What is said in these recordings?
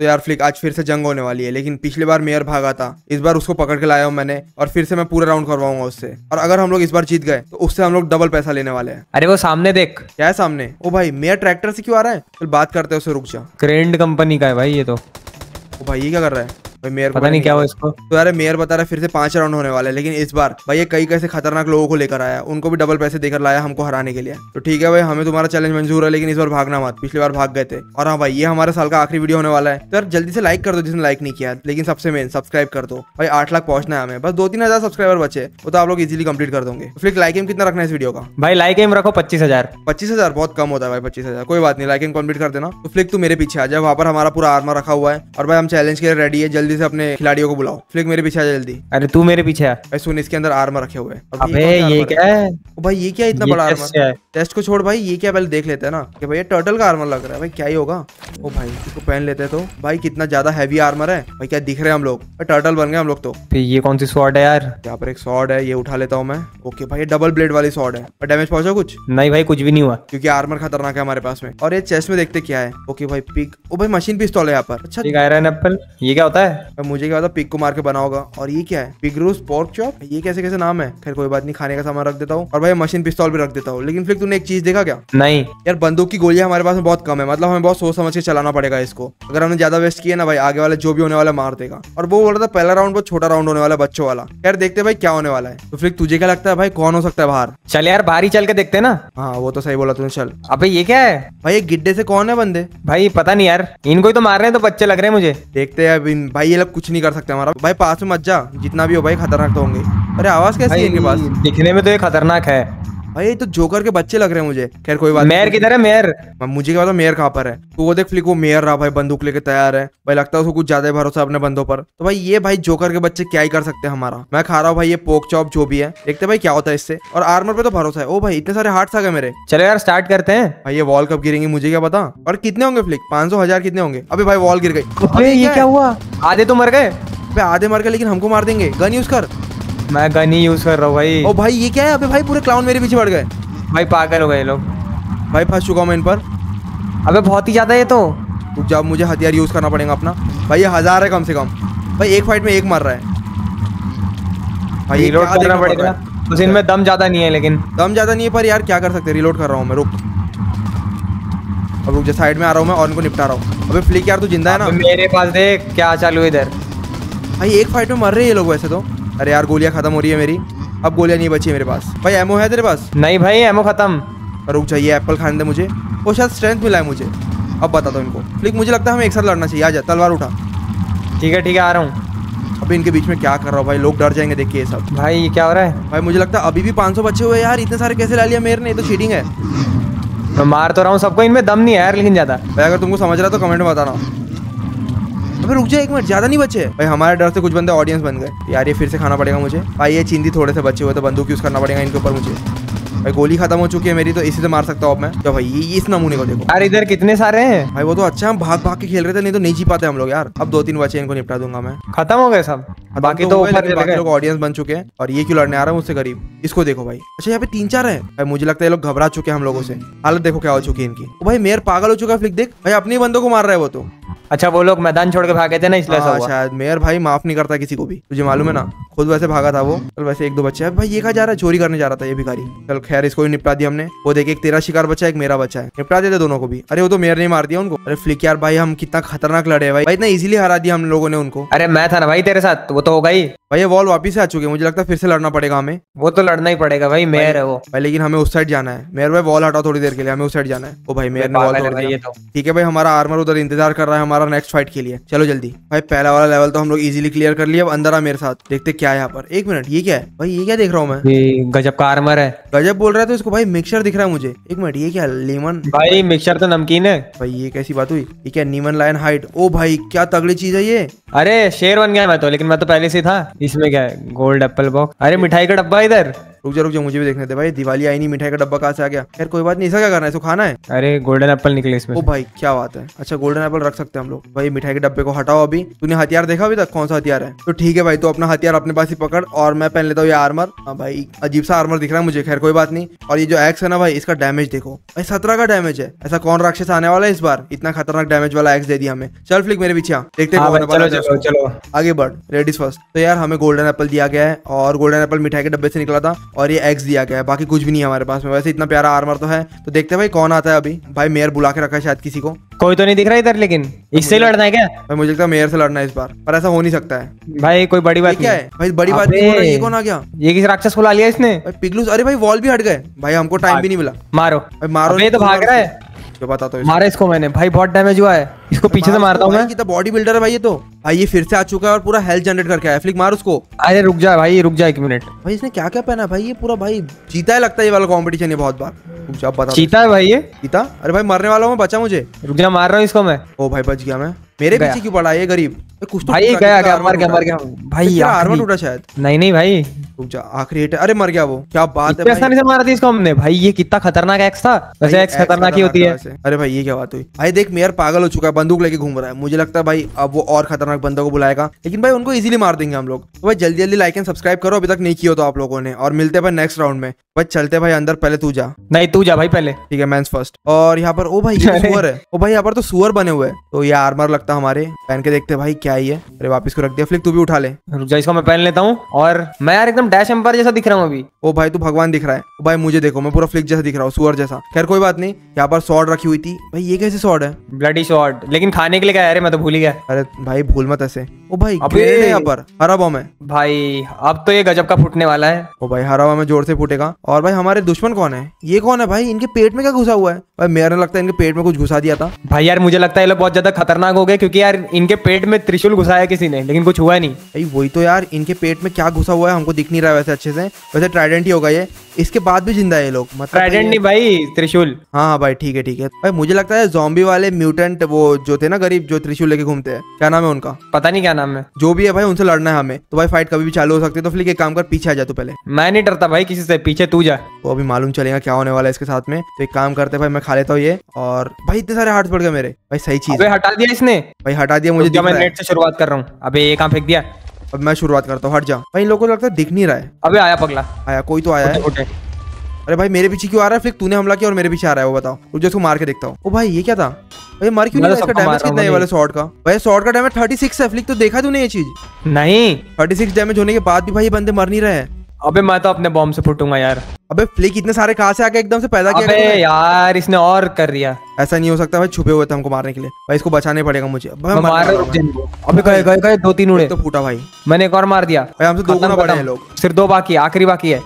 तो यार फ्लिक आज फिर से जंग होने वाली है लेकिन पिछले बार मेयर भागा था। इस बार उसको पकड़ के लाया हूँ मैंने और फिर से मैं पूरा राउंड करवाऊँगा उससे। और अगर हम लोग इस बार जीत गए तो उससे हम लोग डबल पैसा लेने वाले हैं। अरे वो सामने देख। क्या है सामने? ओ भाई मेयर ट्रैक्टर से क्यों आ रहा है? चल बात करते हैं उससे रुक जा। क्रेंड कंपनी का है भाई ये तो। ओ भाई ये क्या कर रहा है? भाई मेयर पता नहीं क्या हुआ इसको। तो यार मेयर बता रहा है फिर से पाँच राउंड होने वाले लेकिन इस बार भाई ये कई कैसे खतरनाक लोगों को लेकर आया उनको भी डबल पैसे देकर लाया हमको हराने के लिए। तो ठीक है भाई हमें तुम्हारा चैलेंज मंजूर है लेकिन इस बार भागना मत पिछली बार भाग गए थे। और हाँ भाई ये हमारे साल का आखिरी वीडियो होने वाला है। तो यार जल्दी से लाइक कर दो जिसने लाइक नहीं किया लेकिन सबसे मेन सब्सक्राइब कर दो। भाई आठ लाख पहुँचना है हमें बस दो तीन हज़ार सब्सक्राइबर बचे वो तो आप लोग इजिली कंप्लीट कर दोगे। फिर लाइक एम कितना रखना है इस वीडियो का? भाई लाइक एम रखो पच्चीस हज़ार। पच्चीस हज़ार? बहुत कम होता है भाई पच्चीस हज़ार। कोई बात नहीं लाइक एंड कंप्लीट कर देना। तो फ्लिक तू मेरे पीछे आ जाए वहाँ पर हमारा पूरा आर्मर रखा हुआ है। और भाई हम चैलेंज के लिए रेडी है जल्दी से अपने खिलाड़ियों को बुलाओ। फ्लिक मेरे पीछे आ जल्दी। अरे तू मेरे पीछे आ। भाई सुन इसके अंदर आर्मर रखे हुए अबे ये क्या है? ओ भाई ये क्या इतना बड़ा आर्मर है? टेस्ट को छोड़ भाई ये क्या पहले देख लेते हैं ना? कि भाई ये टर्टल का आर्मर लग रहा है। भाई क्या ही होगा? ओ भाई इसको पहन लेते हैं तो। भाई कितना ज़्यादा हैवी आर्मर है। भाई क्या दिख रहे हैं हम लोग? टर्टल बन गए हम लोग तो। फिर ये कौन सी स्वॉर्ड है यार? यहाँ पर एक सॉर्ड है ये उठा लेता हूँ मैं। ओके भाई ये डबल ब्लेड वाली सॉर्ड है। डैमेज पहुँचा कुछ? नहीं भाई कुछ भी नहीं हुआ। क्योंकि आर्मर खतरनाक है हमारे पास में। और ये चेस्ट में देखते क्या है? ओके भाई पिक ओ भाई मशीन पिस्तौल है यहाँ पर। अच्छा ये क्या होता है? अब मुझे क्या पता पिक को मार के बना होगा। और ये क्या है? पिग रूस पोर्क चॉप ये कैसे कैसे नाम है? खैर कोई बात नहीं खाने का सामान रख देता हूँ। और भाई मशीन पिस्तौल भी रख देता हूँ। लेकिन फिर तूने एक चीज़ देखा क्या? नहीं। यार बंदूक की गोलियाँ हमारे पास में बहुत कम है। मतलब हमें बहुत सोच समझ के चलाना पड़ेगा इसको। अगर हमने ज़्यादा वेस्ट किया ना भाई आगे वाले जो भी होने वाला मार देगा। और वो बोल रहा था पहला राउंड बहुत छोटा राउंड होने वाला है बच्चों वाला। यार देखते भाई क्या होने वाला है। तो फिर तुझे क्या लगता है भाई कौन हो सकता है बाहर? चल यार बाहर ही चल के देखते ना। हाँ वो तो सही बोला तूने चल। अबे ये क्या है? भाई ये गिड्डे से कौन है बंदे? भाई पता नहीं यार। इनको ही तो मार रहे हैं तो बच्चे लग रहे हैं मुझे। देखते हैं अभी भाई ये लोग कुछ नहीं कर सकते हमारा। भाई पास में मत जा, जितना भी हो भाई खतरनाक तो होंगे। अरे आवाज़ कैसी है इनके पास? दिखने में तो ये खतरनाक है। भाई ये तो जोकर के बच्चे लग रहे हैं मुझे। खैर कोई बात मेयर किधर है मेयर मुझे क्या पता मेयर कहाँ पर है। तो वो देख फ्लिक वो मेयर रहा भाई बंदूक लेके तैयार है। भाई लगता है उसको कुछ ज़्यादा भरोसा अपने बंदों पर। तो भाई ये भाई जोकर के बच्चे क्या ही कर सकते हैं हमारा। मैं खा रहा हूँ भाई ये पोक चॉप जो भी है। देखते भाई क्या होता है इससे। और आर्मर पे तो भरोसा है। ओ भाई इतने सारे हार्ट्स आ गए मेरे। चलो यार स्टार्ट करते हैं। भाई ये वॉल कब गिरेंगे मुझे क्या पता? और कितने होंगे फ्लिक पाँच सौ हज़ार कितने होंगे? अभी भाई वॉल गिर गई। ये क्या हुआ? आधे तो मर गए। आधे मर गए लेकिन हमको मार देंगे। गन यूज़ कर। मैं गन ही यूज़ कर रहा हूँ भाई। ओ भाई ये क्या है? अबे भाई पूरे क्लाउन मेरे पीछे बढ़ गए। भाई पागल हो गए लोग। भाई फंस चुका हूँ मैं इन पर। अबे बहुत ही ज़्यादा ये तो। रुक जा मुझे हथियार यूज़ करना पड़ेगा अपना। भाई ये हज़ार है कम से कम। भाई एक फाइट में एक मर रहा है। भाई रिलोड करना पड़ेगा। रहा इनमें दम ज़्यादा नहीं है लेकिन। दम ज़्यादा नहीं है पर यार क्या कर सकते? रिलोड कर रहा हूँ मैं रुक। अब रुक जा साइड में आ रहा हूँ मैं और इनको निपटा रहा हूँ। अबे फ्लिक यार तू ज़िंदा है ना? मेरे पास देख क्या चालू है इधर। भाई एक फाइट में मर रहे हैं ये लोग वैसे तो। अरे यार गोलियाँ खत्म हो रही है मेरी। अब गोलियाँ नहीं बची है मेरे पास। भाई एमओ है तेरे पास? नहीं भाई एमओ खत्म। रुक जाइए एप्पल खाने दे मुझे। वो शायद स्ट्रेंथ मिला है मुझे। अब बता दो इनको। लेकिन मुझे लगता है हमें एक साथ लड़ना चाहिए। आ जा तलवार उठा। ठीक है ठीक है आ रहा हूँ। अभी इनके बीच में क्या कर रहा हूँ भाई? लोग डर जाएँगे देख के ये सब। भाई ये क्या हो रहा है? भाई मुझे लगता है अभी भी 500 बच्चे हुए यार। इतने सारे कैसे ला लिया? मेरे ने तो चीटिंग है। मैं मार तो रहा हूँ सबको। इनमें दम नहीं है यार लेकिन ज़्यादा। भाई अगर तुमको समझ रहा तो कमेंट में बताना। अबे रुक जा एक मिनट, ज़्यादा नहीं बचे। भाई, हमारे डर से कुछ बंदे ऑडियंस बन गए। यार, ये फिर से खाना पड़ेगा मुझे। भाई, ये चिंदी थोड़े से बचे हुए तो बंदूक यूज़ करना पड़ेगा इनके ऊपर मुझे। भाई गोली खत्म हो चुकी है मेरी तो इसी से मार सकता हूँ मैं। तो भाई ये इस नमूने को देखो। यार इधर कितने सारे हैं? भाई वो तो अच्छा हम भाग भाग के खेल रहे थे नहीं तो नहीं जी पाते हम लोग यार। अब दो तीन बचे इनको निपटा दूँगा मैं। खत्म हो गए सब? बाकी तो लेकिन चले बाकी लोग ऑडियंस बन चुके हैं और ये क्यों लड़ने आ रहा है मुझसे करीब इसको देखो भाई। अच्छा यहाँ पे तीन चार है। भाई मुझे लगता है ये लोग घबरा चुके हैं हम लोगों से। हालत देखो क्या हो चुकी है इनकी। भाई मेयर पागल हो चुका है फ्लिक देख। भाई अपने बंदों को मार रहा है वो तो। अच्छा वो लोग मैदान छोड़ के भागे थे ना इसलिए हाँ, शायद मेयर भाई माफ़ नहीं करता किसी को भी। तुझे मालूम है ना खुद वैसे भागा था वो। चल वैसे एक दो बच्चे भाई ये कहा जा रहा है? चोरी करने जा रहा था ये भिखारी। चल खैर इसको भी निपटा दिया हमने। वो देखे एक तेरा शिकार बच्चा है, एक मेरा बच्चा है। निपटा देते दोनों को भी। अरे वो तो मेयर ने मार दिया उनको। अरे फ्लिक यार भाई हम कितना खतरनाक लड़े हैं भाई। भाई इतना इजीली हरा दिया हम लोगों ने उनको। अरे मैं था ना भाई तेरे साथ वो तो होगा ही। भाई ये वॉल वापिस आ चुके मुझे लगता है फिर से लड़ना पड़ेगा हमें। वो तो लड़ना ही पड़ेगा भाई मेयर है वो। भाई लेकिन हमें उस साइड जाना है। मेयर भाई वॉल हटाओ थोड़ी देर के लिए। हमें उस साइड जाना है। ओ भाई मेयर ने वॉल तोड़ दिया। तो। ठीक है भाई हमारा आर्मर उधर इंतज़ार कर रहा है हमारा नेक्स्ट फाइट के लिए। चलो जल्दी। भाई पहला वाला लेवल तो हम लोग इजिली क्लियर कर लिया अब अंदर आ मेरे साथ। देखते क्या है यहाँ पर। एक मिनट ये क्या है? भाई ये क्या देख रहा हूँ मैं? गजब का आर्मर है। गजब बोल रहा है तो इसको भाई मिक्सर दिख रहा है मुझे। एक मिनट ये क्या लेमन भाई मिक्सर तो नमकीन है। भाई ये कैसी बात हुई? ये क्या नीमन लाइन हाइट ओ भाई क्या तगड़ी चीज़ है ये। अरे शेर बन गया मैं तो लेकिन मैं तो पहले से था। इसमें क्या है? गोल्ड एप्पल बॉक्स अरे मिठाई का डब्बा इधर। रुक जा रुक जा मुझे भी देखने दे भाई दिवाली आई नहीं मिठाई का डब्बा कहाँ से आ गया? यार कोई बात नहीं ऐसा क्या करना है इसको खाना है? अरे गोल्डन एप्पल निकले इसमें ओ भाई क्या बात है। अच्छा गोल्डन एप्पल रख सकते हैं हम लोग। भाई मिठाई के डब्बे को हटाओ अभी। तूने हथियार देखा अभी तक कौन सा हथियार है? तो ठीक है भाई तो अपना हथियार अपने पास ही पकड़ और मैं पहन लेता हूँ ये आर्मर हाँ भाई अजीब सा आर्मर दिख रहा है मुझे खैर कोई बात नहीं। और ये जो एक्स है ना भाई इसका डैमेज देखो। भाई सत्रह का डैमेज है। ऐसा कौन राक्षस आने वाला है इस बार? इतना खतरनाक डैमेज वाला एक्स दे दिया हमें। चल फ्लिक मेरे पीछे देखते हैं हाँ आगे बढ़। लेडीज़ फ़र्स्ट तो यार हमें गोल्डन एप्पल दिया गया है और गोल्डन एप्पल मिठाई के डब्बे से निकला था। और ये एक्स दिया गया है। बाकी कुछ भी नहीं है हमारे पास में। वैसे इतना प्यारा आर्मर तो है। तो देखते हैं भाई कौन आता है अभी। भाई मेयर बुला के रखा है शायद किसी को। कोई तो नहीं दिख रहा इधर लेकिन इससे लड़ना है क्या? भाई मुझे लगता है मेयर से लड़ना है इस बार। पर ऐसा हो नहीं सकता है। भाई कोई बड़ी बात क्या है। भाई बड़ी बात नहीं हो रही है, कौन आ गया? ये किस राक्षस को ला लिया इसने? पिगलूस। अरे भाई वॉल भी हट गए। भाई हमको टाइम भी नहीं मिला। मारो। मारो ये तो भाग रहा है। जो बताता हूँ मारा इसको मैंने। भाई बहुत डैमेज हुआ है। इसको पीछे से मारता हूँ मैं। कितना बॉडी बिल्डर है भाई ये तो। भाई ये फिर से आ चुका है और पूरा हेल्थ जनरेट करके आया फ्लिक मार उसको। अरे रुक जाए भाई रुक जाए एक मिनट भाई इसने क्या क्या पहना भाई? ये पूरा भाई जीता है लगता है ये वाला कॉम्पिटिशन ये बहुत बार। जीता बता। चीता है भाई ये। जीता? अरे भाई मरने वाला हूँ बचा मुझे। रुक जा मार रहा हूँ इसको मैं। ओ भाई बच गया मैं। मेरे। पीछे क्यों पड़ा ये गरीब? कुछ तो भाई गया गया मर गया मर गया। भाई आर्मर टूटा शायद? नहीं नहीं भाई। रुक जा आखिरी हिट अरे मर गया वो। क्या बात है आसानी से मारा थी इसको हमने। भाई ये कितना खतरनाक एक्स था। वैसे एक्स खतरनाक ही होती है। अरे भाई ये क्या बात हुई? भाई देख मेयर पागल हो चुका है। बंदूक लेके घूम रहा है। मुझे लगता है भाई अब वो और खतरनाक बंदों को बुलाएगा। लेकिन भाई उनको इजीली मार देंगे हम लोग। तो भाई जल्दी जल्दी लाइक एंड सब्सक्राइब करो। अभी तक नहीं किया तो आप लोगों ने। और मिलते हैं भाई नेक्स्ट राउंड में। भाई चलते भाई अंदर। पहले तू जा। नहीं तू जा भाई पहले। ठीक है मैं फ़र्स्ट और यहाँ पर ओ भाई तो अरे। सुअर है। ओ भाई यहाँ पर तो सुअर बने हुए हैं। तो ये आर्मर लगता है हमारे। पहन के देखते भाई क्या ही है। अरे वापस को रख दिया फ्लिक तू भी उठा ले। रुक जा इसको मैं पहन लेता हूँ। और मैं यार एकदम डैश एम्पायर जैसा दिख रहा हूँ अभी। ओ भाई तू भगवान दिख रहा है। ओ भाई मुझे देखो मैं पूरा फ्लिक जैसा दिख रहा हूँ सुअर जैसा। खैर कोई बात नहीं यहाँ पर सॉर्ड रखी हुई थी। भाई ये कैसे सॉर्ड है? ब्लडी शॉट लेकिन खाने के लिए क्या अरे मैं तो भूल ही गया। अरे भाई भूल मत ऐसे। ओ भाई ग्रेनेड है यहाँ पर। हरा बॉम्ब है। भाई अब तो ये गजब का फूटने वाला है। ओ भाई हरा बॉम्ब में ज़ोर से फूटेगा। और भाई हमारे दुश्मन कौन है? ये कौन है भाई? इनके पेट में क्या घुसा हुआ है? भाई मेरे लगता है इनके पेट में कुछ घुसा दिया था। भाई यार मुझे लगता है ये लोग बहुत ज़्यादा खतरनाक हो गए क्योंकि यार इनके पेट में त्रिशूल घुसाया किसी ने लेकिन कुछ हुआ नहीं। भाई वही तो यार इनके पेट में क्या घुसा हुआ है हमको दिख नहीं रहा है वैसे अच्छे से। वैसे ट्राइडेंट ही होगा ये। इसके बाद भी ज़िंदा है ये लोग मतलब ट्राइडेंट नहीं भाई त्रिशूल। हाँ हाँ भाई ठीक है ठीक है। भाई मुझे लगता है जॉम्बी वाले म्यूटेंट वो जो थे ना गरीब जो त्रिशूल लेके घूमते हैं क्या नाम है उनका? पता नहीं क्या नाम है। जो भी है भाई उनसे लड़ना है हमें। तो भाई फाइट कभी भी चालू हो सकती है तो फिर एक काम कर पीछे आ जा तू पहले। मैं नहीं डरता भाई किसी से पीछे तू जा। तो अभी मालूम चलेगा क्या होने वाला है इसके साथ में। तो एक काम करते हैं भाई मैं खा लेता हूँ ये। और भाई इतने सारे हार्ट पड़ गए मेरे। भाई सही चीज़ अबे हटा दिया इसने। भाई हटा दिया मुझे मैं नेट से शुरुआत कर रहा हूँ। अबे ये कहाँ फेंक दिया? अब मैं शुरुआत करता हूँ हट जा। भाई इन लोगों को लगता है दिख नहीं रहा है। अबे आया पगला। आया कोई तो आया है। अरे भाई मेरे पीछे क्यों आ रहा है? फिर तूने हमला किया और मेरे पीछे आ रहा है वो बताओ। जा इसको मार के देखता हूँ। ओ भाई ये क्या था? भाई मार क्यों नहीं तो इसका डैमेज कितना है वाले शॉट का? भाई शॉट का डैमेज थर्टी सिक्स है फ्लिक तो देखा तूने ये चीज़? नहीं। थर्टी सिक्स डैमेज होने के बाद भी भाई ये बंदे मर नहीं रहे हैं। अबे मैं तो अपने बॉम्ब से फूटूँगा यार। अबे फ्लिक इतने सारे कहा से आके एकदम से पैदा किया अबे यार इसने और कर दिया। ऐसा नहीं हो सकता भाई छुपे हुए थे हमको मारने के लिए। भाई इसको बचाने पड़ेगा मुझे। अबे गए गए गए दो तीन उड़े। तो फूटा भाई। मैंने एक और मार दिया। भाई हमसे दो गुना बड़े हैं लोग। सिर्फ़ दो बाकी है आखिरी बाकी है।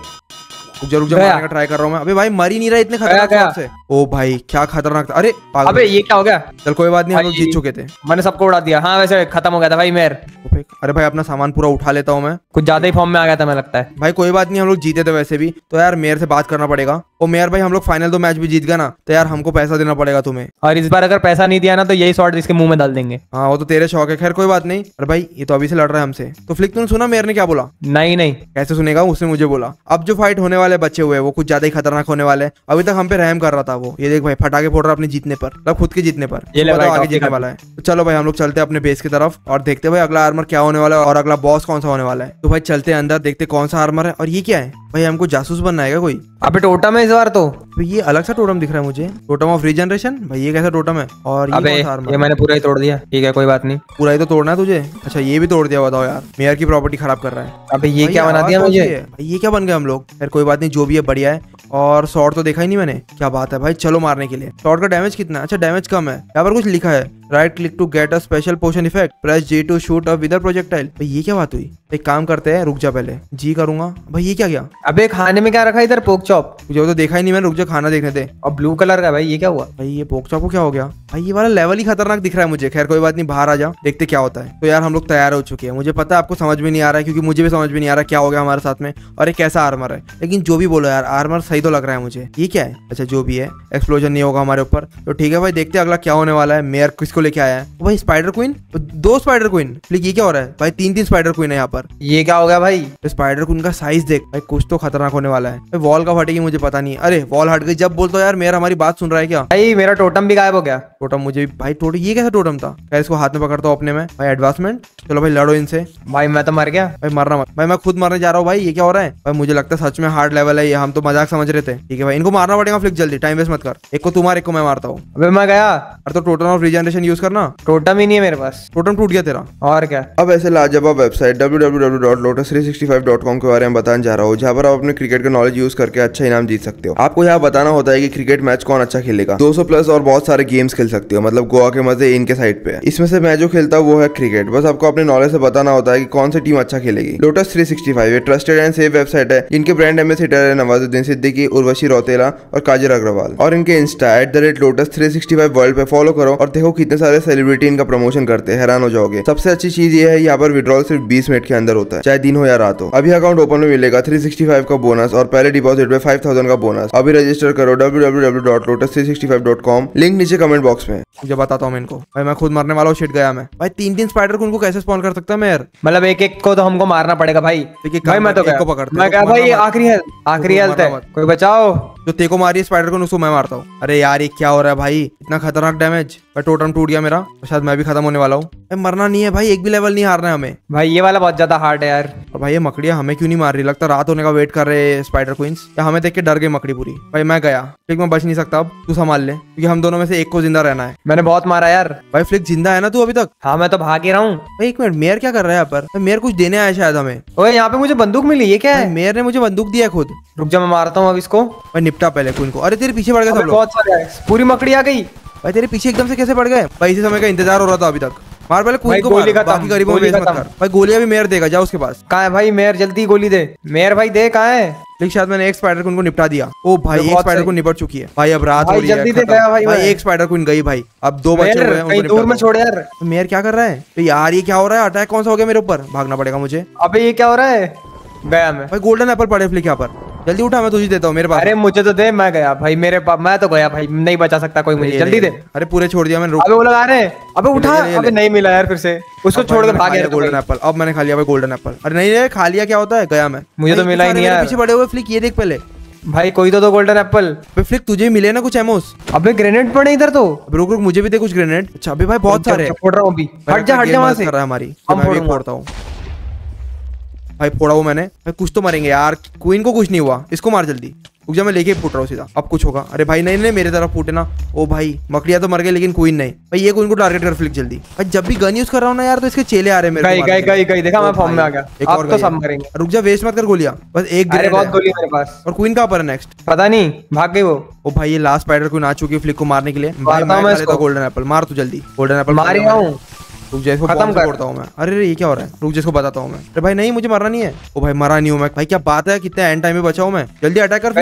रुक जा रुक जा मारने का ट्राई कर रहा हूँ मैं। अबे भाई मर ही नहीं रहा इतने खतरनाक से। ओ भाई क्या खतरनाक था। अरे अबे ये क्या हो गया? चल कोई बात नहीं हम लोग जीत चुके थे। मैंने सबको उड़ा दिया। हाँ वैसे खत्म हो गया था भाई मेर। अरे भाई अपना सामान पूरा उठा लेता हूँ मैं। कुछ ज़्यादा ही फॉर्म में आ गया था मैं लगता है। भाई कोई बात नहीं हम लोग जीते थे वैसे भी। तो यार मेयर से बात करना पड़ेगा। और मेयर भाई हम लोग फाइनल दो मैच भी जीत गए ना तो यार हमको पैसा देना पड़ेगा तुम्हें। और इस बार अगर पैसा नहीं दिया ना तो यही शॉर्ट इसके मुँह में डाल देंगे। हाँ वो तो तेरे शौक है। खैर कोई बात नहीं। अरे भाई ये तो अभी से लड़ रहा है हमसे। तो फ्लिक तुमने सुना मेयर ने क्या बोला? नहीं नहीं। कैसे सुनेगा उसने मुझे बोला। अब जो फाइट होने वाले बच्चे हुए वो कुछ ज़्यादा ही खतरनाक होने वाले अभी तक हम पे रहम कर रहा था वो। ये देख भाई फटाके फोड़ रहा अपने जीतने पर। मतलब खुद के जीतने पर। ये आगे जीतने वाला है। तो चलो भाई हम लोग चलते हैं अपने बेस की तरफ़ और देखते भाई अगला आर्मर क्या होने वाला है और अगला बॉस कौन सा होने वाला है। तो भाई चलते हैं अंदर देखते कौन सा आर्मर है। और ये क्या है? भाई हमको जासूस बनना है कोई? अबे टोटम है इस बार तो। तो ये अलग सा टोटम दिख रहा है मुझे। टोटम ऑफ़ रीजनरेशन भाई ये कैसा टोटम है? और ये अबे आर्मर ये मैंने पूरा ही तोड़ दिया। ठीक है कोई बात नहीं। पूरा ही तो तोड़ना है तुझे? अच्छा ये भी तोड़ दिया बताओ यार। मेयर की प्रॉपर्टी खराब कर रहा है। अबे ये क्या बना दिया मुझे? ये क्या बन गए हम लोग? यार कोई बात नहीं, जो भी है, बढ़िया है। और शॉर्ट तो देखा ही नहीं मैंने। क्या बात है भाई, चलो मारने के लिए। शॉर्ट का डैमेज कितना? अच्छा डैमेज कम है। यहाँ पर कुछ लिखा है। Right click to get a special potion effect press G to shoot a wither projectile भाई ये क्या बात हुई? एक काम करते हैं रुक जा पहले। जी करूँगा। भाई ये क्या गया? अबे खाने में क्या रखा इधर? पोक चॉप मुझे तो देखा ही नहीं मैंने रुक जा खाना देखने दे। और ब्लू कलर का भाई ये क्या हुआ? भाई ये पोकचा को क्या हो गया? भाई ये वाला लेवल ही खतरनाक दिख रहा है मुझे। खैर कोई बात नहीं बाहर आ जा देखते क्या होता है। तो यार हम लोग तैयार हो चुके हैं। मुझे पता है आपको समझ में नहीं आ रहा है क्योंकि मुझे भी समझ में नहीं आ रहा क्या हो गया हमारे साथ में। और एक कैसा आर्मर है। लेकिन जो भी बोलो यार आर्मर सही तो लग रहा है मुझे। ये क्या है? अच्छा जो भी है एक्सप्लोजन नहीं होगा हमारे ऊपर। तो ठीक है भाई देखते अगला क्या होने वाला है। मेयर किसको किसको लेके आया है। भाई स्पाइडर क्वीन दो स्पाइडर क्वीन ये क्या हो रहा है? भाई तीन तीन स्पाइडर क्वीन है यहाँ पर। ये क्या हो गया भाई? तो स्पाइडर क्वीन का साइज़ देख। भाई कुछ तो खतरनाक होने वाला है। भाई वॉल का फटेगी मुझे पता नहीं। अरे वॉल हट गई। जब बोलते यार मेरा हमारी बात सुन रहा है क्या? भाई मेरा टोटम भी गायब हो गया। टोटम मुझे भाई टोटम ये कैसा टोटम था? क्या इसको हाथ में पकड़ता हूँ अपने में? भाई एडवांसमेंट चलो भाई लड़ो इनसे। भाई मैं तो मर गया। भाई मरना मत। भाई मैं खुद मरने जा रहा हूँ भाई। ये क्या हो रहा है? भाई मुझे लगता है सच में हार्ड लेवल है ये। हम तो मज़ाक समझ रहे थे। ठीक है भाई इनको मारना पड़ेगा फ्लिक जल्दी। टाइम वेस्ट मत कर। एक को तुम्हारे एक को मैं मारता हूँ। अबे मैं गया। अरे तो टोटम ऑफ़ रीजनरेशन यूज़ करना। टोटम ही नहीं है मेरे पास। टोटम टूट गया तेरा। और क्या? अब ऐसे लाजवाब वेबसाइट www.lotus365.com के बारे में बताने जा रहा हूँ जहाँ पर आप अपने क्रिकेट का नॉलेज यूज़ करके अच्छा इनाम जीत सकते हो। आपको यहाँ बताना होता है कि क्रिकेट मैच कौन अच्छा खेलेगा। 200 प्लस और बहुत सारे गेम्स खेल सकते हो मतलब गोवा के मज़े इनके साइड पे। इसमें से मैं जो खेलता हूँ वो है क्रिकेट बस आपको अपने नॉलेज से बताना होता है कि कौन सी टीम अच्छा खेलेगी। लोटस 365 ये ट्रस्टेड एंड सेफ़ वेबसाइट है। इनके ब्रांड एम्बेसिडर है नवाजुद्दीन सिद्दीकी उर्वशी रौतेला और काजर अग्रवाल। और इनके insta at the rate lotus three sixty five world पे फॉलो करो और देखो कितने सारे सेलिब्रिटी इनका प्रमोशन करते हैं हैरान हो जाओगे। सबसे अच्छी चीज़ ये है यहाँ पर विड्रॉल सिर्फ़ बीस मिनट के अंदर होता है चाहे दिन हो या रात हो। अभी अकाउंट ओपन में मिलेगा 365 का बोनस और पहले डिपॉजिट में 5000 का बोनस अभी रजिस्टर करो www.lotus365.com लिंक नीचे कमेंट बॉक्स में मुझे बताता हूँ इनको। भाई मैं खुद मरने वाला हूँ शिट गया मैं। भाई तीन तीन स्पाइडर को उनको कैसे स्पॉन कर सकता है मैं यार? मतलब एक एक को तो हमको मारना पड़ेगा भाई। भाई मैं तो एक को पकड़ते मैं एक गया को भाई आखिरी हेल्थ आखिरी हेल्थ है। कोई बचाओ। जो तेको मारी स्पाइडर को उसको मैं मारता हूँ। अरे यार ये क्या हो रहा है भाई? इतना खतरनाक डैमेज टोटम टूट गया मेरा शायद मैं भी खत्म होने वाला हूँ। मरना नहीं है भाई एक भी लेवल नहीं हारना है हमें। भाई ये वाला बहुत ज़्यादा हार्ड है यार। और भाई ये मकड़िया हमें क्यों नहीं मार रही? लगता रात होने का वेट कर रहे हैं स्पाइडर क्वींस या हमें देख के डर गई मकड़ी पूरी। भाई मैं गया फ्लिक मैं बच नहीं सकता अब तू संभाल ले क्योंकि हम दोनों में से एक को ज़िंदा रहना है। मैंने बहुत मारा यार। भाई फ्लिक ज़िंदा है ना तू अभी तक? हाँ मैं तो भाग ही रहा हूँ। भाई एक मिनट मेयर क्या कर रहा है यहाँ पर? मेयर कुछ देने आया शायद हमें। ओए यहाँ पे मुझे बंदूक मिली ये क्या है? मेयर ने मुझे बंदूक दिया है खुद। रुक जा मैं मारता हूँ अब इसको। भाई निपटा पहले क्वीन को। अरे तेरे पीछे पड़ गया सब लोग। हैं। पूरी मकड़ी आ गई। भाई तेरे पीछे एकदम से कैसे पड़ गए? भाई इसी समय का इंतज़ार हो रहा था अभी तक। मार पहले भाई, क्वीन को गोली मार बाकी गरीबों में मत कर। भाई गोलियाँ भी मेयर देगा जाओ उसके पास। कहाँ है भाई मेयर? जल्दी गोली दे। मेयर भाई दे कहाँ है? लेकिन शायद मैंने एक स्पाइडर को निपटा दिया। ओ भाई तो एक स्पाइडर को निपट चुकी है। भाई अब रात हो रही है जल्दी दे खत्म। भाई भाई एक स्पाइडर क्वीन गई भाई। अब दो बच्चे हुए हैं उनको दूर में छोड़ यार। दो। मेयर क्या कर रहा है? तो यार ये क्या हो रहा है? अटैक कौन सा हो गया मेरे ऊपर? भागना पड़ेगा मुझे। अबे ये क्या हो रहा है? गया मैं। भाई गोल्डन एप्पल पड़े फ्लिक यहाँ पर? जल्दी उठा मैं तुझे देता हूँ मेरे पास। अरे मुझे तो दे मैं गया। भाई मेरे पास मैं तो गया भाई नहीं बचा सकता कोई मुझे। जल्दी दे। अरे पूरे छोड़ दिया मैंने रुक। अबे वो लगा रहे अबे उठा। अबे नहीं मिला यार फिर से। उसको छोड़ के मैंने भाग गया गोल्डन एप्पल अब मैंने खा लिया भाई गोल्डन एप्पल अरे नहीं रे खा लिया क्या होता है? गया मैं। मुझे तो मिला ही नहीं यार। पीछे पड़े हुए फ्लिक ये देख पहले। भाई कोई तो दो गोल्डन एप्पल फ्लिक तुझे मिले ना कुछ एमोस अबे ग्रेनेड पड़े इधर तो। रुक रुक मुझे भी दे कुछ ग्रेनेड अच्छा अभी भाई बहुत सारे। हैं। फोड़ रहा हूँ हट जा हट जा वहाँ से। कर रहा है हमारी। हम मैं भी फोड़ता हूँ। भाई फोड़ा वो मैंने। भाई कुछ तो मरेंगे यार। क्वीन को कुछ नहीं हुआ। इसको मार जल्दी। रुक जा मैं लेके फूट रहा हूँ सीधा। अब कुछ होगा। अरे भाई नहीं नहीं मेरे तरफ़ फूटे ना। ओ भाई मकड़िया तो मर गए लेकिन क्वीन नहीं। भाई ये क्वीन को टारगेट कर फ्लिक जल्दी। भाई जब भी गन यूज़ कर रहा हूँ ना यार तो इसके चेले आ रहे हैं मेरे गई गई के गई देखा मैं फॉर्म में आ गया। एक और तो गई। सब मरेंगे। रुक जा वेस्ट मत कर गोलियाँ। बस एक ग्रेनेड बहुत गोली मेरे पास। और क्वीन कहाँ पर है नेक्स्ट पता नहीं भाग गई वो। ओ भाई ये लास्ट स्पाइडर क्वीन आ चुकी है फ्लिक को मारने के लिए। भाई मैं इसको। गोल्डन एप्पल मार तू जल्दी। गोल्डन एप्पल मार रहा हूँ। रुक जा इसको खत्म करता हूँ मैं। अरे ये क्या हो रहा है? रुक जा इसको बताता हूँ मैं। अरे भाई नहीं मुझे मरना नहीं है। ओ भाई मरा नहीं हूँ मैं। भाई क्या बात है? कितने एंड टाइम में बचाऊ मैं। जल्दी अटैक कर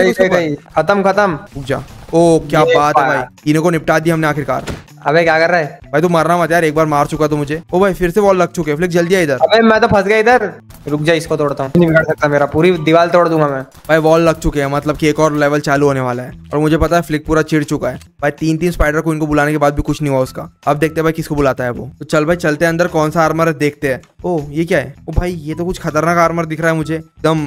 खत्म खत्म। रुक जा। ओ क्या बात है। भाई। इन्हों को निपटा दिया हमने आखिरकार। अबे क्या कर रहा है? भाई तू मरना मत यार एक बार मार चुका तो मुझे। ओ भाई फिर से वॉल लग चुके हैं। फ्लिक जल्दी आ इधर। अबे मैं तो फंस गया इधर। रुक जा इसको तोड़ता हूँ। नहीं बिगाड़ सकता मेरा पूरी दीवार तोड़ दूँगा मैं। भाई वॉल लग चुके हैं मतलब कि एक और लेवल चालू होने वाला है। और मुझे पता है फ्लिक पूरा चिड़ चुका है। भाई तीन तीन स्पाइडर को इनको बुलाने के बाद भी कुछ नहीं हुआ उसका। अब देखते हैं भाई किसको बुलाता है वो। तो चल भाई चलते हैं अंदर कौन सा आर्मर है देखते हैं। ओ ये क्या है? ओ भाई ये तो कुछ खतरनाक आर्मर दिख रहा है मुझे। एकदम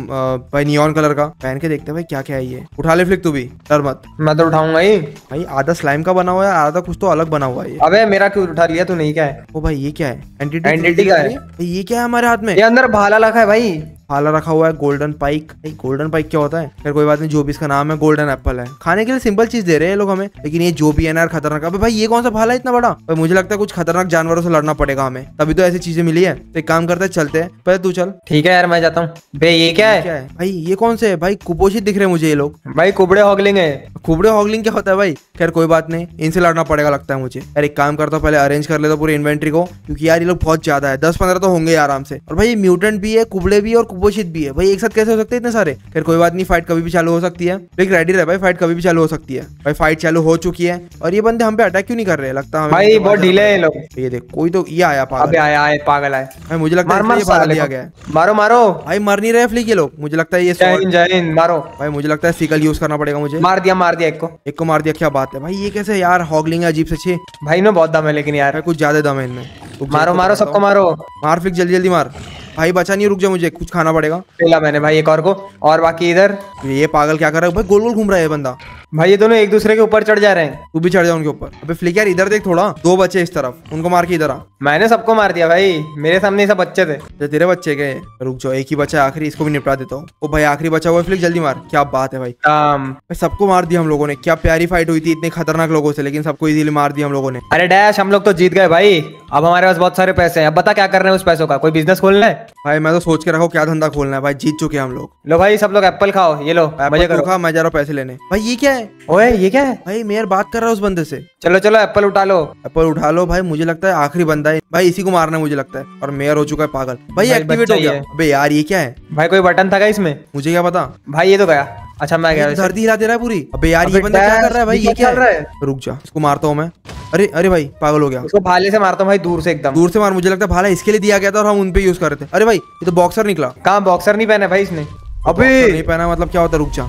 भाई नियॉन कलर का। पहन के देखते हैं भाई क्या क्या है ये। उठा ले फ्लिक तू भी। डर मत। मैं तो उठाऊँगा ही। भाई आधा स्लाइम का बना हुआ है आधा कुछ तो अलग बना हुआ है अबे मेरा क्यों उठा लिया तू नहीं क्या है? ओ भाई ये क्या है? एंटिटी एंटिटी का है। ये क्या है हमारे हाथ में? ये अंदर भाला रखा है भाई। भाला रखा हुआ है गोल्डन पाइक गोल्डन पाइक क्या होता है? खैर कोई बात नहीं जो भी इसका नाम है गोल्डन एप्पल है। खाने के लिए सिंपल चीज़ दे रहे हैं ये लोग हमें लेकिन ये जो भी है ना खतरनाक। अबे भाई ये कौन सा भाला है इतना बड़ा? भाई मुझे लगता है कुछ खतरनाक जानवरों से लड़ना पड़ेगा हमें। तभी तो ऐसी चीज़ें मिली है। तो एक काम करते हैं चलते हैं। पहले तू चल। ठीक है यार मैं जाता हूँ। बे ये क्या है क्या है? भाई ये कौन से है? भाई कुपोषित दिख रहे हैं मुझे ये लोग। भाई कुबड़े हॉगलिंग है। कुबड़े हॉगलिंग क्या होता है भाई? खैर कोई बात नहीं इनसे लड़ना पड़ेगा लगता है मुझे। यार एक काम करता हूँ पहले अरेंज कर लेता हूँ पूरी इन्वेंट्री को क्योंकि यार ये लोग बहुत ज़्यादा है। दस पंद्रह तो होंगे आराम से। और भाई म्यूटेंट भी है कुबड़े भी और कुपोषित भी है। भाई एक साथ कैसे हो सकते हैं इतने सारे? फिर कोई बात नहीं फाइट कभी भी चालू हो सकती है। लेकिन रेडी रहे भाई फाइट कभी भी चालू हो सकती है। भाई फाइट चालू हो चुकी है और ये बंदे हम पे अटैक क्यों नहीं कर रहे लगता है भाई बहुत ढीले हैं ये लोग। ये देख कोई तो ये आया पागल। अबे आया आए पागल आए भाई मुझे लगता है ये साले दिया गया मारो मारो। भाई मर नहीं रहे फ्लिक ये लोग। मुझे लगता है ये जय हिंद मारो। भाई मुझे लगता है सिकल यूज़ करना पड़ेगा मुझे। मार दिया मार दिया एक को। एक को मार दिया क्या बात है। भाई ये कैसे यार हॉगलिंग है अजीब से छे। भाई ना बहुत दम है लेकिन यार। कुछ ज़्यादा दम है इनमें। मारो मारो सबको मारो। मार फ्लिक जल्दी जल्दी मार। भाई बचा नहीं रुक जा मुझे कुछ खाना पड़ेगा। पहला मैंने भाई एक और को और बाकी इधर। ये पागल क्या कर रहा है? भाई गोल गोल घूम रहा है बंदा। भाई ये दोनों एक दूसरे के ऊपर चढ़ जा रहे हैं। तू भी चढ़ जा उनके ऊपर। अबे फ्लिक यार इधर देख थोड़ा। दो बचे इस तरफ़ उनको मार के इधर आ। मैंने सबको मार दिया भाई। मेरे सामने सब बच्चे थे। ये तेरे बच्चे गए रुक जाओ एक ही बच्चा है आखिरी इसको भी निपटा देता हूँ। ओ भाई आखिरी बचा हुआ फ्लिक जल्दी मार। क्या बात है भाई। भाई सबको मार दिया हम लोगों ने। क्या प्यारी फाइट हुई थी इतने खतरनाक लोगों से लेकिन सबको इजीली मार दिया हम लोगों ने। अरे डैश हम लोग तो जीत गए भाई। अब हमारे पास बहुत सारे पैसे हैं। अब बता क्या कर रहे हैं उस पैसों का? कोई बिज़नेस खोलना है? भाई मैं तो सोच के रखा क्या धंधा खोलना है। भाई जीत चुके हम लोग। लो भाई सब लोग एप्पल खाओ। ये लो मज़े करो। तू खा मैं जा रहा हूँ पैसे लेने। भाई ये क्या है? ओए ये क्या है? भाई मेयर बात कर रहा है उस बंदे से। चलो चलो एप्पल उठा लो। एप्पल उठा लो भाई मुझे लगता है आखिरी बंदा है। भाई इसी को मारना है मुझे लगता है। और मेयर हो चुका है पागल। भाई भाई एक्टिवेट हो गया। अबे यार ये क्या है? भाई कोई बटन था इसमें? मुझे क्या पता? भाई ये तो गया। अच्छा मैं गया धरती हिला दे रहा है पूरी। अबे यार ये बंदा क्या कर रहा है भाई? ये क्या चल रहा है? रुक जा इसको मारता हूँ मैं। अरे अरे भाई पागल हो गया। इसको भाले से मारता हूँ भाई दूर से एकदम। दूर से मार मुझे लगता है भाला इसके लिए दिया गया था और हम उन पे यूज़ कर रहे थे। अरे भाई ये तो बॉक्सर निकला। कहाँ बॉक्सर नहीं पहना भाई इसने? अबे! अबे नहीं पहना मतलब क्या होता है? रुक जा।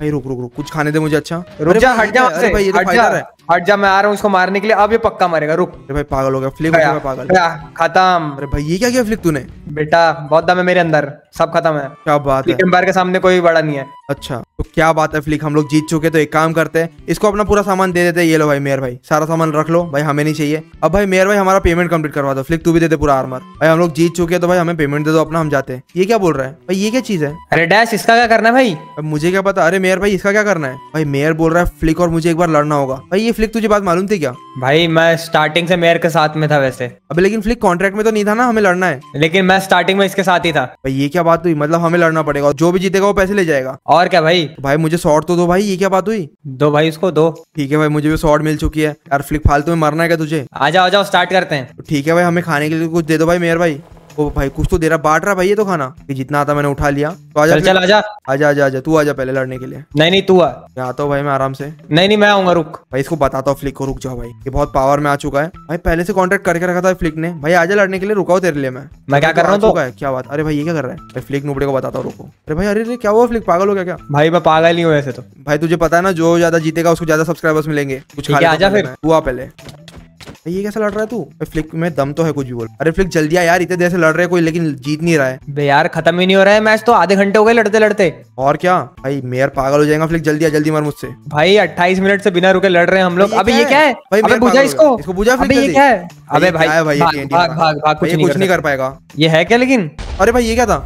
भाई रुक रुक रुक। कुछ खाने दे मुझे अच्छा। रुक जा हट जा अरे भाई ये तो फाइटर है। हट जा मैं आ रहा हूँ इसको मारने के लिए। अब ये पक्का मारेगा रुक। अरे भाई पागल हो गया फ्लिक हो गया, पागल। खत्म। अरे भाई ये क्या किया फ्लिक तूने? बेटा बहुत दम है मेरे अंदर सब खत्म है। क्या बात है। एम्पायर के सामने कोई बड़ा नहीं है। अच्छा। तो क्या बात है फ्लिक हम लोग जीत चुके तो एक काम करते हैं इसको अपना पूरा सामान दे देते हैं। ये लो भाई मेयर भाई सारा सामान रख लो। भाई हमें नहीं चाहिए। अब भाई मेयर भाई हमारा पेमेंट कंप्लीट करवा दो। फ्लिक तू भी दे दे पूरा आर्मर भाई हम लोग जीत चुके हैं तो भाई हमें पेमेंट दे दो अपना हम जाते हैं। ये क्या बोल रहा है? भाई ये क्या चीज़ है? अरे डैश इसका क्या करना है भाई? अब मुझे क्या पता? अरे मेयर भाई इसका क्या करना है? भाई मेयर बोल रहा है फ्लिक और मुझे एक बार लड़ना होगा। भाई ये फ्लिक तुझे बात मालूम थी क्या? भाई मैं स्टार्टिंग से मेयर के साथ में था वैसे। अबे लेकिन फ्लिक कॉन्ट्रैक्ट में तो नहीं था ना हमें लड़ना है। लेकिन मैं स्टार्टिंग में इसके साथ ही था। भाई ये क्या बात हुई? मतलब हमें लड़ना पड़ेगा जो भी जीतेगा वो पैसे ले जाएगा। और क्या भाई? तो भाई मुझे शॉर्ट तो दो भाई ये क्या बात हुई? दो भाई उसको दो। ठीक है भाई मुझे भी शॉर्ट मिल चुकी है। यार फ्लिक फालतू में मरना है क्या तुझे? आ जाओ आ जाओ स्टार्ट करते हैं। तो ठीक है भाई हमें खाने के लिए कुछ दे दो भाई मेयर भाई। ओ भाई कुछ तो दे रहा बांट रहा भाई ये तो खाना। कि जितना आता मैंने उठा लिया। तो आजा चल चल आजा। आजा आजा आजा। तू आजा पहले लड़ने के लिए। नहीं नहीं तू आ। मैं आता हूँ भाई मैं आराम से। नहीं नहीं मैं आऊँगा रुक। भाई इसको बताता हूँ फ्लिक को रुक जाओ भाई। ये बहुत पावर में आ चुका है। भाई पहले से कॉन्टेक्ट करके रखा था फ्लिक ने। भाई आजा लड़ने के लिए रुका तेरे लिए मैं। मैं क्या कर रहा हूँ तो? क्या बात। अरे भाई ये क्या कर रहा है? भाई फ्लिक नुबड़े को बताता हूँ रुको। अरे भाई अरे क्या हुआ फ्लिक पागल हो गया क्या? भाई मैं पागल नहीं हूँ वैसे तो। भाई तुझे पता है ना जो ज़्यादा जीतेगा उसको ज़्यादा सब्सक्राइबर्स मिलेंगे। कुछ आजा फिर। मैं। तू आ पहले। ये कैसा लड़ रहा है तू? फ्लिक में दम तो है कुछ भी बोल। अरे फ्लिक जल्दी आ यार इतने देर से लड़ रहे हैं कोई लेकिन जीत नहीं रहा है। बे यार खत्म ही नहीं हो रहा है मैच तो आधे घंटे हो गए लड़ते लड़ते। और क्या? भाई मेयर पागल हो जाएगा फ्लिक जल्दी आ जल्दी मर मुझसे। भाई 28 मिनट से बिना रुके लड़ रहे हैं हम लोग। अभी ये? क्या है? भाई बुझा इसको? इसको बुझा फ्लिक ये क्या है? अबे भाई कुछ नहीं। कर पाएगा। ये है क्या लेकिन? अरे भाई ये क्या था?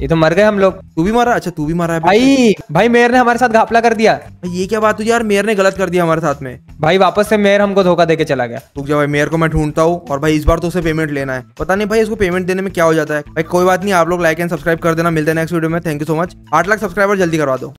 ये तो मर गए हम लोग। तू भी मारा? अच्छा तू भी मारा है भाई भाई मेयर ने हमारे साथ घापला कर दिया। भाई ये क्या बात हुई यार? मेयर ने गलत कर दिया हमारे साथ में। भाई वापस से मेयर हमको धोखा देके चला गया। रुक जा भाई मेयर को मैं ढूंढता हूँ और भाई इस बार तो उसे पेमेंट लेना है। पता नहीं भाई इसको पेमेंट देने में क्या हो जाता है। भाई कोई बात नहीं आप लोग लाइक एंड सब्सक्राइब कर देना। मिलते हैं नेक्स्ट वीडियो में। थैंक यू सो मच आठ लाख सब्सक्राइबर जल्दी करवा दो।